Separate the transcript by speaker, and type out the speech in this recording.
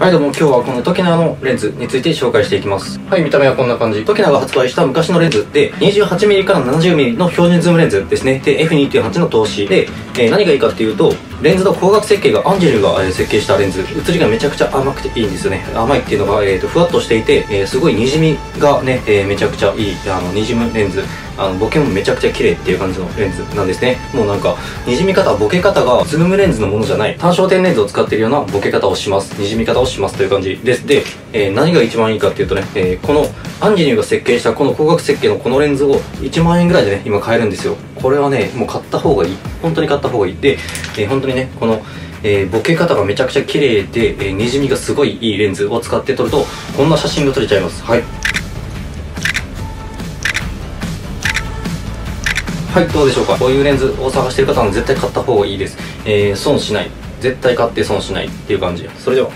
Speaker 1: はいどうも今日はこのトキナのレンズについて紹介していきます。はい見た目はこんな感じ。トキナが発売した昔のレンズで 28mm から 70mm の標準ズームレンズですね。で F2.8 の通しで、えー何がいいかっていうとレンズの光学設計がアンジェニューが、設計したレンズ。写りがめちゃくちゃ甘くていいんですよね。甘いっていうのが、えーとふわっとしていて、えーすごいにじみがね、えーめちゃくちゃいいあのにじむレンズ。あのボケもめちゃくちゃ綺麗っていう感じのレンズなんですね。もうなんかにじみ方ボケ方がズームレンズのものじゃない単焦点レンズを使っているようなボケ方をします。にじみ方をしますという感じです。で、えー何が一番いいかっていうとね、えーこのアンジェリューが設計したこの光学設計のこのレンズを1万円ぐらいでね今買えるんですよ。これはねもう買った方がいい。本当に買った方がいい。で、えー本当にねこのえーボケ方がめちゃくちゃ綺麗で、えーにじみがすごいいいレンズを使って撮るとこんな写真が撮れちゃいます。はい。はいどうでしょうか。こういうレンズを探してる方は絶対買った方がいいです、えー損しない。絶対買って損しないっていう感じ。それでは。